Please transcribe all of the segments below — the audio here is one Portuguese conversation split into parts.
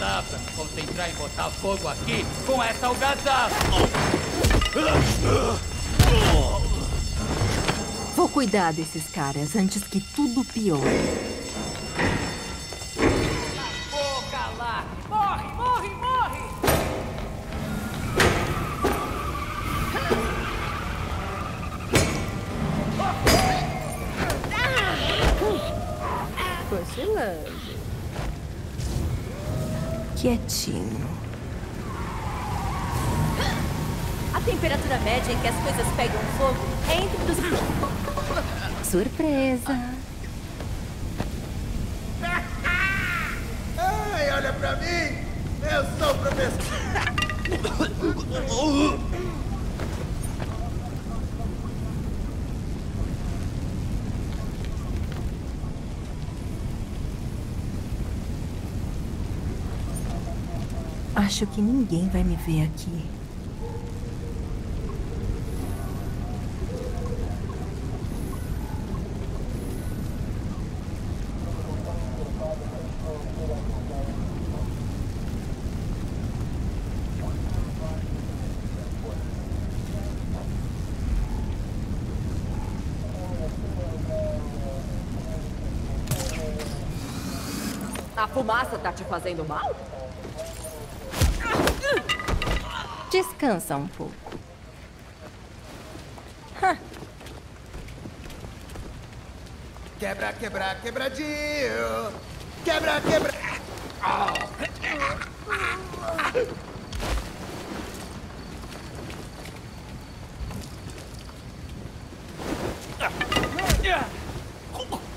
Me concentrar em botar fogo aqui com essa algazarra. Vou cuidar desses caras antes que tudo piore. Boca lá! Quietinho. A temperatura média em que as coisas pegam fogo é entre dos... Surpresa. Ai, olha pra mim! Eu sou o professor. Acho que ninguém vai me ver aqui. A fumaça tá te fazendo mal? Descansa um pouco. Quebra, quebra, quebradinho! Quebra, quebra!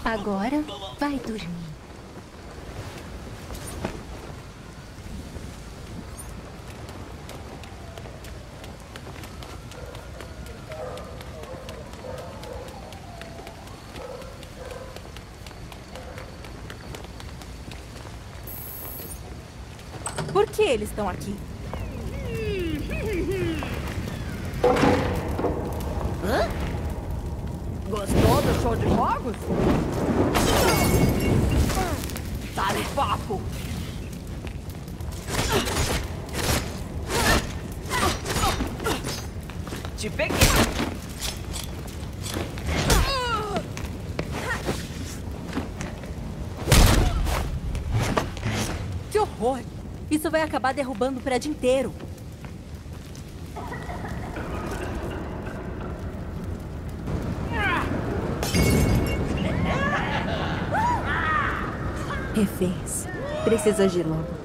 Agora vai dormir. Por que eles estão aqui? Hã? Gostou do show de fogos? Dá-lhe papo! Te peguei! Que horror! Isso vai acabar derrubando o prédio inteiro. Reféns. Precisa agir logo.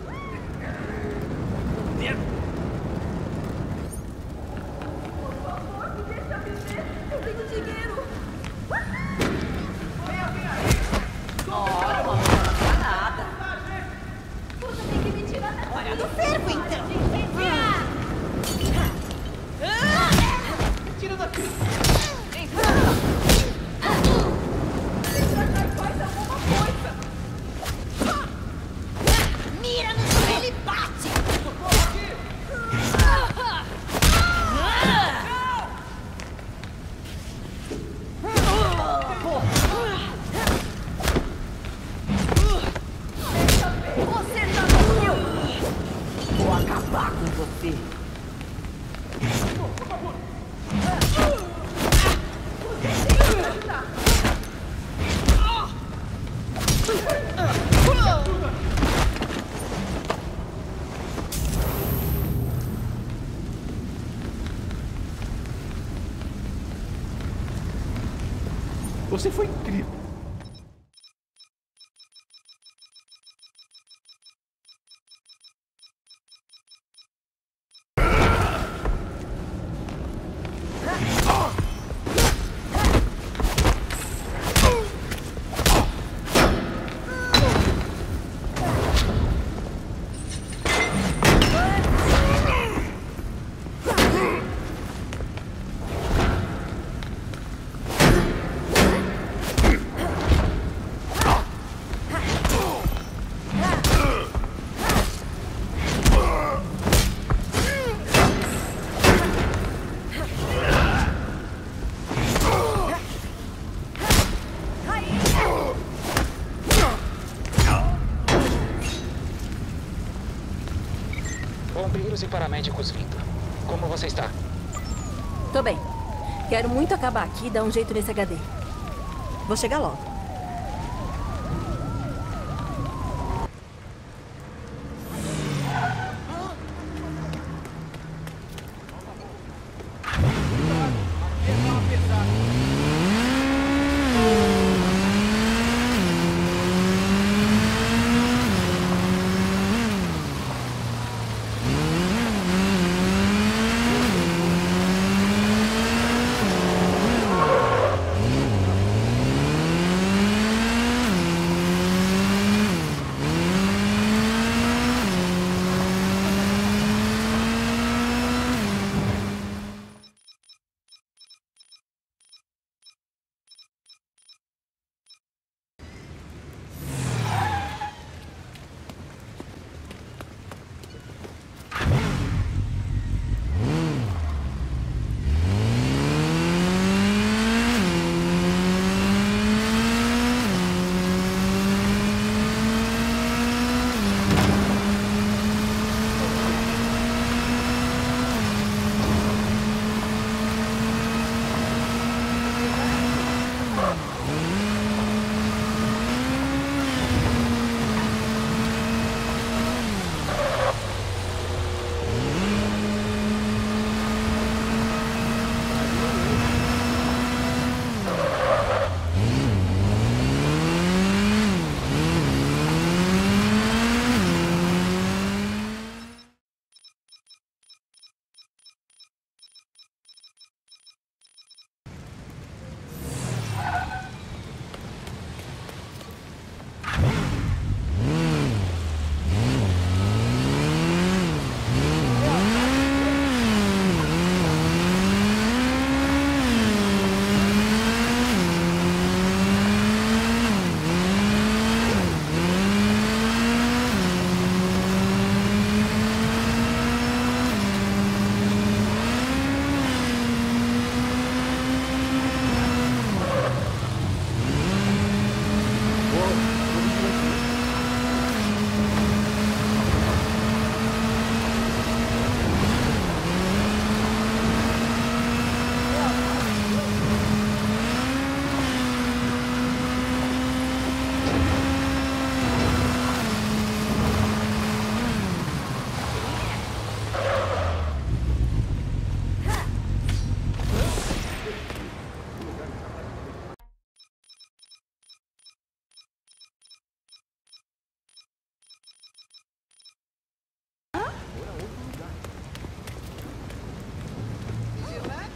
Você foi incrível. Bombeiros e paramédicos vindo. Como você está? Tô bem. Quero muito acabar aqui e dar um jeito nesse HD. Vou chegar logo.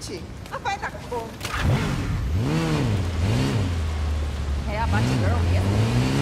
Vigilante? Ah, vai dar conta. É a Batgirl mesmo?